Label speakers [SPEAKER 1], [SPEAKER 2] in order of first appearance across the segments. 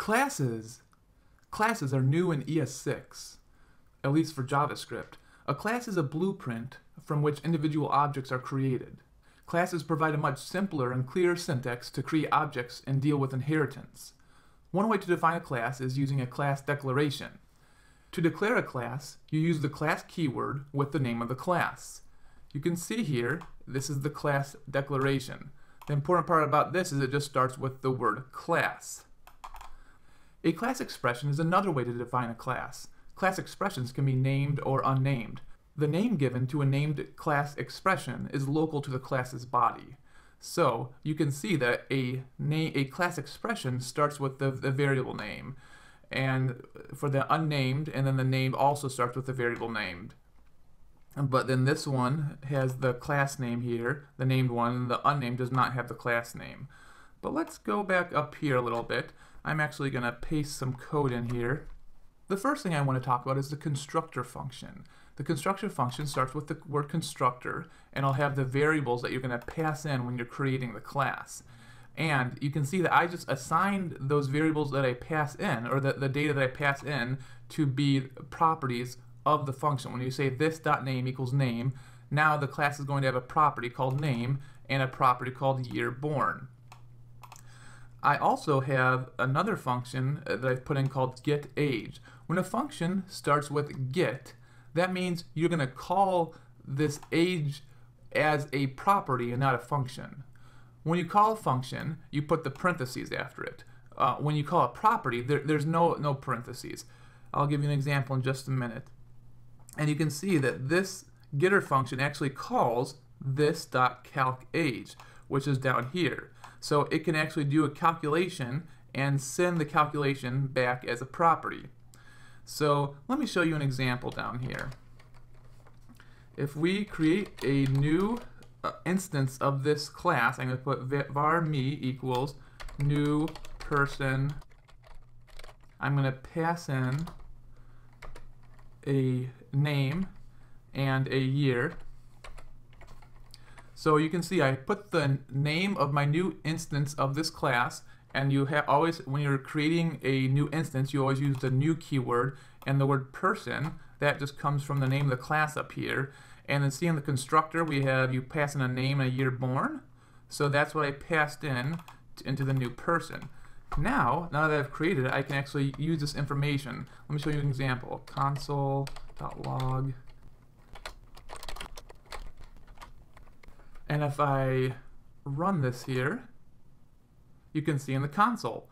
[SPEAKER 1] Classes. Classes are new in ES6, at least for JavaScript. A class is a blueprint from which individual objects are created. Classes provide a much simpler and clearer syntax to create objects and deal with inheritance. One way to define a class is using a class declaration. To declare a class, you use the class keyword with the name of the class. You can see here, this is the class declaration. The important part about this is it just starts with the word class. A class expression is another way to define a class. Class expressions can be named or unnamed. The name given to a named class expression is local to the class's body. So you can see that a, a class expression starts with the, the variable name, and for the unnamed, and then the name also starts with the variable named. But then this one has the class name here, the named one, the unnamed does not have the class name. But let's go back up here a little bit. I'm actually going to paste some code in here. The first thing I want to talk about is the constructor function. The constructor function starts with the word constructor, and I'll have the variables that you're going to pass in when you're creating the class. And you can see that I just assigned those variables that I pass in, or the, the data that I pass in, to be properties of the function. When you say this dot name equals name, now the class is going to have a property called name and a property called year born. I also have another function that I've put in called get age. When a function starts with get, that means you're going to call this age as a property and not a function. When you call a function, you put the parentheses after it. Uh, when you call a property, there, there's no, no parentheses. I'll give you an example in just a minute. And you can see that this getter function actually calls this dot calc age, which is down here. So it can actually do a calculation and send the calculation back as a property. So let me show you an example down here. If we create a new uh, instance of this class, I'm going to put var me equals new person. I'm going to pass in a name and a year. So you can see I put the name of my new instance of this class and you have always when you're creating a new instance you always use the new keyword and the word person. That just comes from the name of the class up here. And then see in the constructor we have you pass in a name and a year born. So that's what I passed in into the new person. Now now that I've created it I can actually use this information. Let me show you an example. Console.log And if I run this here, you can see in the console,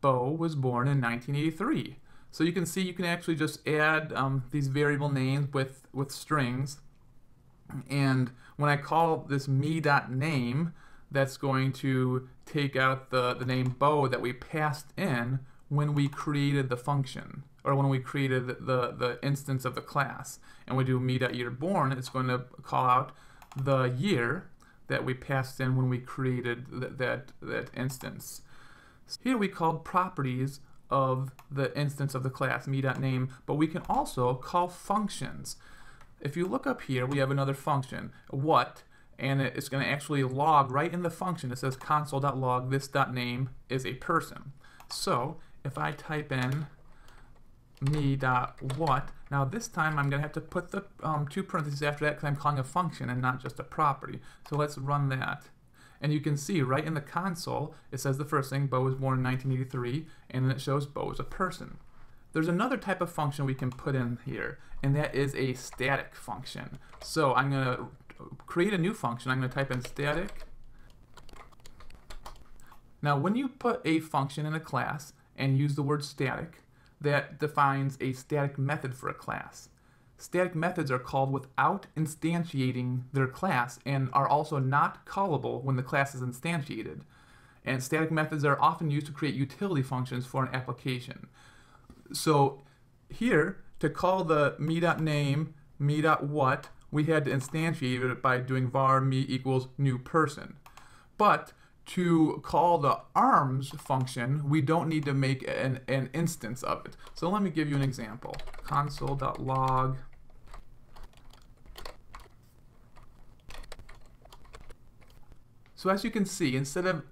[SPEAKER 1] Beau was born in 1983. So you can see you can actually just add um, these variable names with, with strings. And when I call this me.name, that's going to take out the, the name Beau that we passed in when we created the function, or when we created the, the, the instance of the class. And we do me.yearborn, it's going to call out the year that we passed in when we created th that, that instance. Here we called properties of the instance of the class, me.name, but we can also call functions. If you look up here, we have another function, what, and it's going to actually log right in the function. It says console.log this.name is a person. So if I type in me dot what. Now this time I'm going to have to put the um, two parentheses after that because I'm calling a function and not just a property. So let's run that. And you can see right in the console, it says the first thing, Beau was born in 1983, and then it shows Beau is a person. There's another type of function we can put in here, and that is a static function. So I'm going to create a new function. I'm going to type in static. Now when you put a function in a class and use the word static, that defines a static method for a class. Static methods are called without instantiating their class and are also not callable when the class is instantiated. And static methods are often used to create utility functions for an application. So here, to call the me.name, me.what, we had to instantiate it by doing var me equals new person. But to call the arms function, we don't need to make an, an instance of it. So let me give you an example. console.log So as you can see, instead of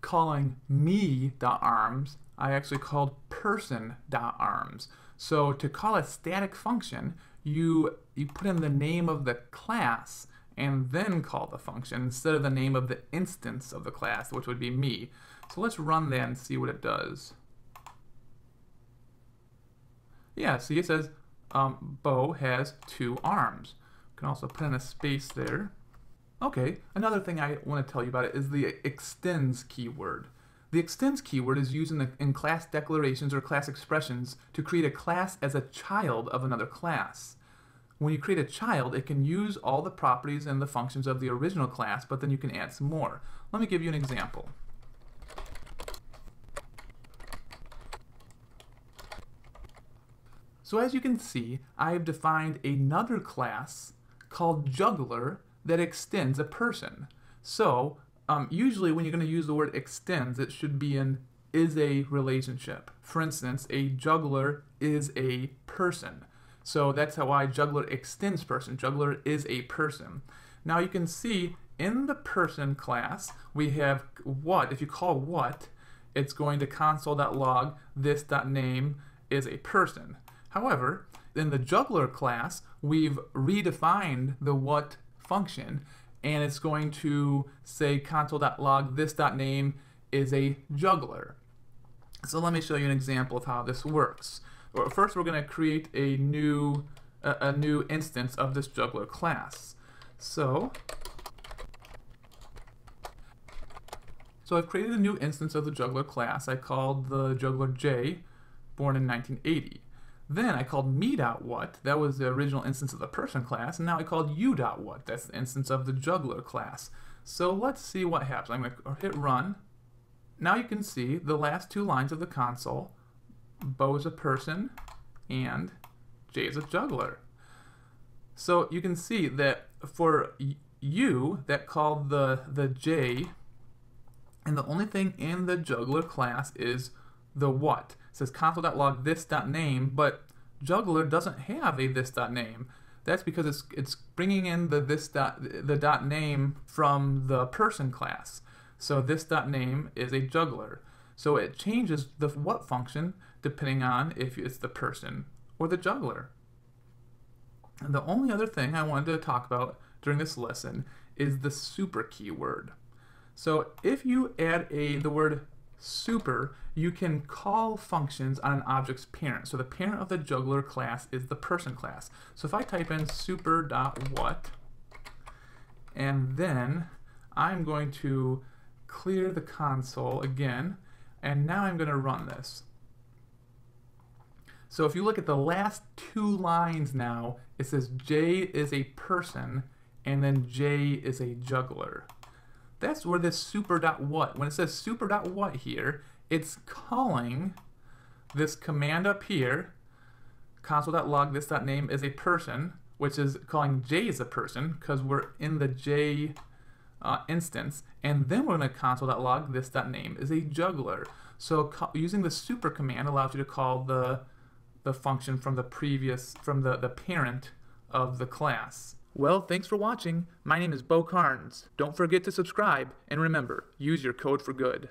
[SPEAKER 1] calling me.arms, I actually called person.arms. So to call a static function, you, you put in the name of the class and then call the function instead of the name of the instance of the class, which would be me. So let's run that and see what it does. Yeah, see it says um, Beau has two arms. You can also put in a space there. Okay, another thing I want to tell you about it is the extends keyword. The extends keyword is used in, the, in class declarations or class expressions to create a class as a child of another class. When you create a child, it can use all the properties and the functions of the original class, but then you can add some more. Let me give you an example. So as you can see, I have defined another class called juggler that extends a person. So um, usually when you're going to use the word extends, it should be an is a relationship. For instance, a juggler is a person. So that's how I juggler extends person. Juggler is a person. Now you can see in the person class, we have what. If you call what, it's going to console.log this.name is a person. However, in the juggler class, we've redefined the what function and it's going to say console.log this.name is a juggler. So let me show you an example of how this works. First, we're going to create a new a, a new instance of this juggler class. So, so I've created a new instance of the juggler class. I called the juggler J, born in 1980. Then I called me.what, that was the original instance of the person class, and now I called you.what, that's the instance of the juggler class. So let's see what happens. I'm going to hit run. Now you can see the last two lines of the console. Beau is a person, and J is a juggler. So you can see that for you, that called the, the J, and the only thing in the juggler class is the what. It says console.log this.name, but juggler doesn't have a this.name. That's because it's it's bringing in the this dot the dot name from the person class. So this dot name is a juggler. So it changes the what function depending on if it's the person or the juggler. And the only other thing I wanted to talk about during this lesson is the super keyword. So if you add a the word super, you can call functions on an object's parent. So the parent of the juggler class is the person class. So if I type in super.what, and then I'm going to clear the console again, and now I'm going to run this. So if you look at the last two lines now, it says J is a person, and then J is a juggler. That's where this super dot what, when it says super dot what here, it's calling this command up here, console.log this.name is a person, which is calling J is a person because we're in the J uh, instance, and then we're going to console.log this.name is a juggler. So using the super command allows you to call the the function from the previous from the, the parent of the class. Well, thanks for watching. My name is Beau Carnes. Don't forget to subscribe, and remember, use your code for good.